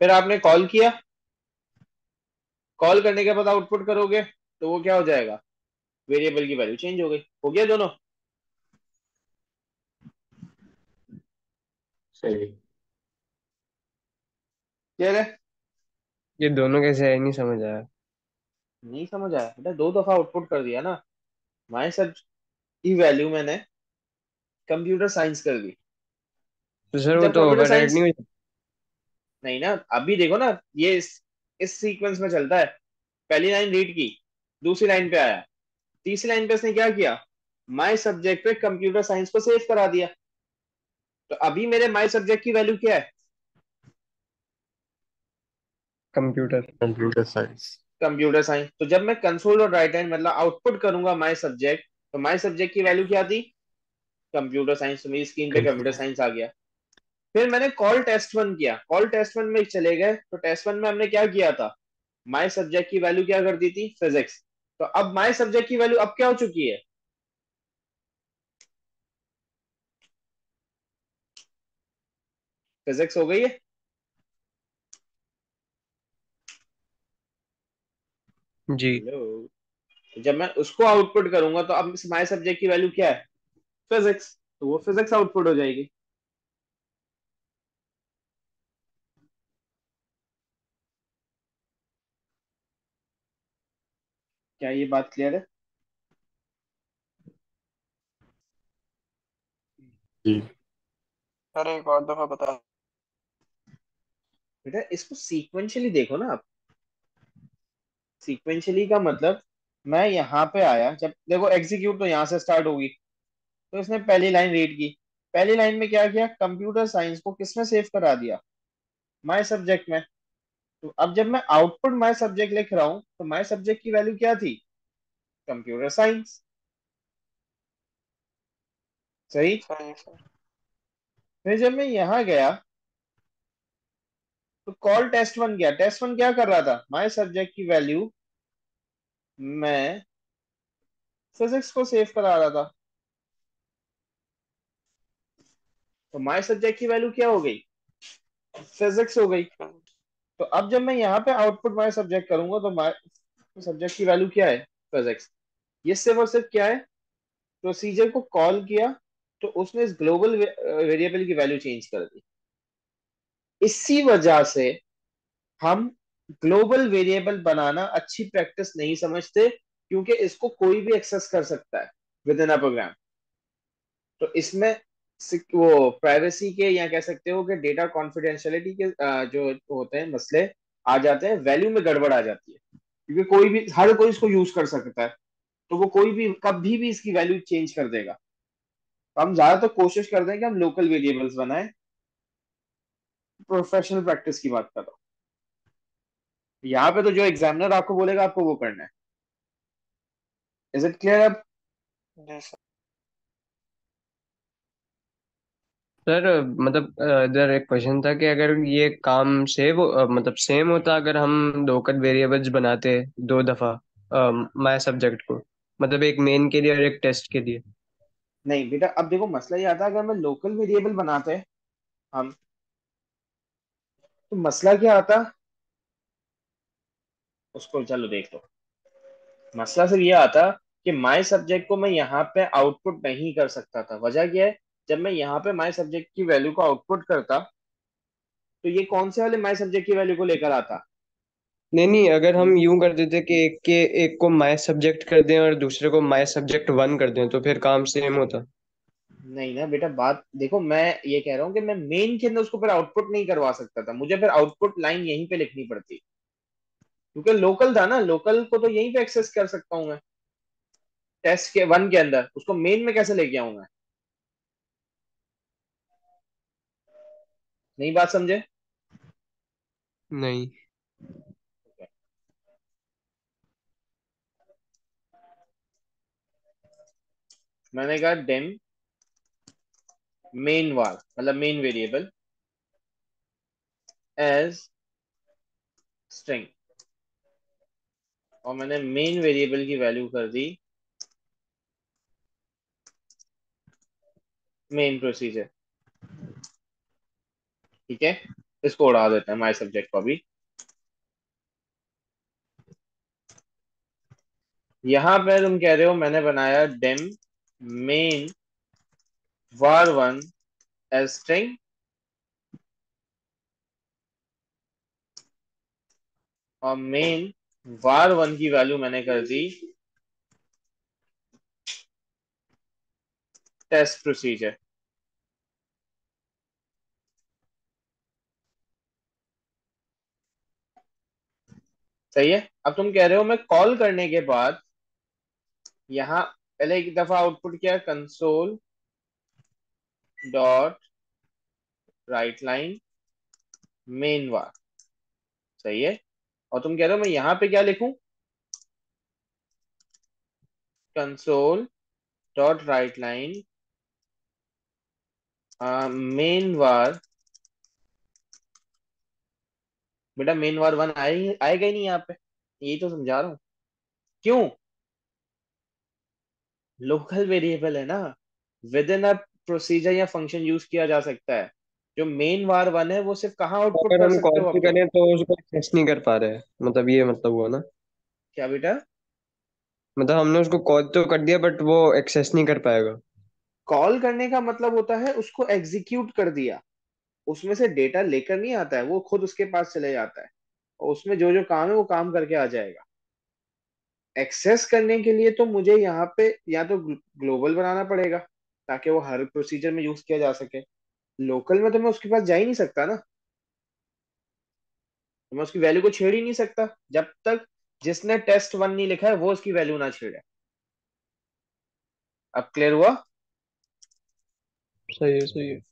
फिर आपने कॉल किया? कॉल करने के बाद आउटपुट करोगे तो वो क्या हो जाएगा? वेरिएबल की वैल्यू चेंज हो गई। हो गया दोनों? सही। क्या है ये दोनों कैसे है नहीं समझ आया। नहीं समझ आया। बेटा दो दफ़ा आउटपुट कर दिया ना। माय सर की वैल्यू मैंने कंप्यूटर साइंस कर दी। तो सर वो तो ओवरराइड साइंस नहीं हो नहीं ना अभी देखो ना ये इस सीक्वेंस में चलता है। पहली लाइन रीड की दूसरी लाइन पे आया। तीसरी लाइन पे इसने क्या किया? माय सब्जेक्ट पे कंप्यूटर साइंस को सेव करा दिया। तो अभी मेरे माय सब्जेक्ट की वैल्यू क्या है? Computer computer science computer science तो जब मैं कंसोल और राइट हैंड मतलब आउटपुट करूँगा माय सब्जेक्ट तो माय सब्जेक्ट की वैल्यू क्या थी? कंप्यूटर साइंस तो मेरी स्क्रीन पे कंप्यूटर साइंस आ गया। फिर मैंने कॉल टेस्ट वन किया। कॉल टेस्ट वन में चले गए। तो टेस्ट वन में हमने क्या किया था? माय सब्जेक्ट की वैल्यू क्या कर दी थी? फिजिक्स तो अब माय सब्जेक्ट की वैल्यू अब क्या हो चुकी है? फिजिक्स हो गई है? जी। तो जब मैं उसको आउटपुट करूँगा तो अब माय सब्जेक्ट की वैल्यू क्या है? फिजिक्स तो वो फिजिक्स आउटपुट हो जाएगी। क्या ये बात क्लियर है? जी। सर एक और दफ़ा बता। बेटा इसको सीक्वेंशियली देखो ना आप। सीक्वेंशियली का मतलब मैं यहाँ पे आया जब देखो एग्जीक्यूट तो यहाँ से स्टार्ट होगी। तो इसने पहली लाइन रीड की। पहली लाइन में क्या किया? कंप्यूटर साइंस को किसमें सेव करा दिया? माय सब्जेक्ट में। तो अब जब मैं आउटपुट माय सब्जेक्ट लिख रहा हूँ तो माय सब्जेक्ट की वैल्यू क्या थी? कंप्यूटर साइंस सही? फिर जब मैं यहाँ गया तो कॉल टेस्ट वन गया। टेस्ट वन क्या कर रहा था? माय सब्जेक्ट की वैल्यू मैं फिजिक्स को सेव करा रहा था। तो माय सब्जेक्ट की वैल्यू क्या हो गई? फिजिक्स हो गई। तो अब जब मैं यहाँ पे आउटपुट माय सब्जेक्ट करूँगा तो माय सब्जेक्ट की वैल्यू क्या है? फिजिक्स ये सिर्फ़ और सिर्फ़ क्या है? प्रोसीजर को कॉल किया तो उसने इस ग्लोबल वेरिएबल की वैल्यू चेंज कर दी। इसी वजह से हम ग्लोबल वेरिएबल बनाना अच्छी प्रैक्टिस नहीं समझते, क्योंकि इसको कोई भी एक्सेस कर सकता है विद इन अ प्रोग्राम तो इसमें वो प्राइवेसी के या कह सकते हो कि डेटा कॉन्फिडेंशियलिटी के जो होते हैं मसले आ जाते हैं वैल्यू में गड़बड़ आ जाती है। क्योंकि कोई भी, हर कोई इसको यूज़ कर सकता है। तो वो कोई भी, कभी भी इसकी वैल्यू चेंज कर देगा। तो हम ज़्यादातर तो कोशिश करते हैं कि हम लोकल वेरिएबल्स बनाए। प्रोफेशनल प्रैक्टिस की बात कर। रहा हूँ यहाँ पे तो जो एग्जामिनर आपको बोलेगा, आपको वो करना है। इज़ इट क्लियर अब जी सर मतलब इधर एक क्वेश्चन था कि अगर ये काम सेव मतलब सेम होता अगर हम लोकल वेरिएबल्स बनाते दो दफ़ा माय सब्जेक्ट को मतलब एक मेन के लिए और एक टेस्ट के लिए। नहीं बेटा, अब देखो मसला ये आता है अगर मैं लोकल वेरिएबल बनाते हैं, हम तो मसला क्या आता? उसको चलो देख लो। मसला सिर्फ़ ये आता कि माय सब्जेक्ट को मैं यहाँ पे आउटपुट नहीं कर सकता था। वजह क्या है? जब मैं यहाँ पे माय सब्जेक्ट की वैल्यू को आउटपुट करता तो ये कौन से वाले माय सब्जेक्ट की वैल्यू को लेकर आता? नहीं नहीं अगर हम यूँ कर देते कि एक के एक को माय सब्जेक्ट कर दें और दूसरे को माय सब्जेक्ट वन कर दें तो फिर काम सेम होता। नहीं ना बेटा बात देखो मैं ये कह रहा हूँ कि मैं मेन के अंदर उसको फिर आउटपुट नहीं करवा सकता था। मुझे फिर आउटपुट लाइन यहीं पे लिखनी पड़ती। क्योंकि लोकल था ना लोकल को तो यहीं पे एक्सेस कर सकता हूँ मैं। टेस्ट के वन के अंदर उसको मेन में कैसे लेके आऊँ मैं? नहीं बात समझे? नहीं। मैंने कहा डेम मेन वार मतलब मेन वेरिएबल एज स्ट्रिंग और मैंने मेन वेरिएबल की वैल्यू कर दी। मेन प्रोसीजर ठीक है? इसको उड़ा देते हैं माय सब्जेक्ट को अभी। यहाँ पे तुम कह रहे हो, मैंने बनाया dim main var one as string और मेन var वन की वैल्यू मैंने कर दी। टेस्ट प्रोसीजर सही है। अब तुम कह रहे हो, मैं कॉल करने के बाद यहाँ पहले एक दफ़ा आउटपुट किया console dot write line main var सही है। और तुम कह रहे हो, मैं यहाँ पे क्या लिखूं? Console dot write line main var बेटा मेन वार वन आए आएगा ही नहीं यहाँ पे। यही तो समझा रहा हूँ। क्यों? लोकल वेरिएबल है ना। विद इन अ प्रोसीजर या फ़ंक्शन यूज़ किया जा सकता है। जो मेन वार वन है वो सिर्फ़ कहाँ आउटपुट अगर कर हम सकते कॉल हो भी करें तो उसको एक्सेस नहीं कर पा रहे मतलब ये मतलब हुआ ना। क्या बेटा? मतलब हमने उसको कॉल तो कर दिया बट वो एक्सेस नहीं कर पाएगा। कॉल करने का मतलब होता है उसको एग्जीक्यूट कर दिया। उसमें से डेटा लेकर नहीं आता है, वो खुद उसके पास चले जाता है और उसमें जो जो काम है वो काम करके आ जाएगा। एक्सेस करने के लिए तो मुझे यहाँ पे या तो ग्लोबल बनाना पड़ेगा ताकि वो हर प्रोसीजर में यूज़ किया जा सके। लोकल में तो मैं उसके पास जा ही नहीं सकता ना। तो मैं उसकी वैल्यू को छेड़ ही नहीं सकता। जब तक जिसने टेस्ट वन नहीं लिखा है, वो उसकी वैल्यू ना छेड़े। अब क्लियर हुआ? सही है सही है।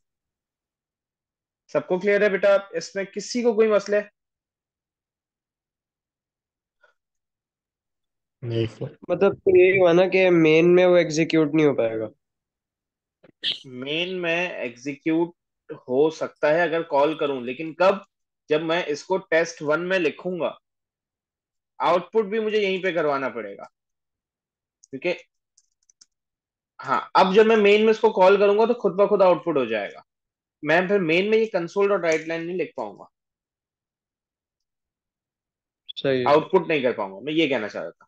सबको क्लियर है बेटा? इसमें किसी को कोई मसले नहीं मतलब तो यही हुआ ना कि मेन में वो एग्जीक्यूट नहीं हो पाएगा। मेन में एग्जीक्यूट हो सकता है अगर कॉल करूँ लेकिन कब? जब मैं इसको टेस्ट वन में लिखूँगा आउटपुट भी मुझे यहीं पे करवाना पड़ेगा। क्योंकि हाँ? अब जब मैं मेन में इसको कॉल करूँगा तो खुद ब खुद आउटपुट हो जाएगा। मैं फिर मेन में ये कंसोल डॉट राइट लाइन नहीं लिख पाऊँगा। सही आउटपुट नहीं कर पाऊँगा। मैं ये कहना चाह रहा था।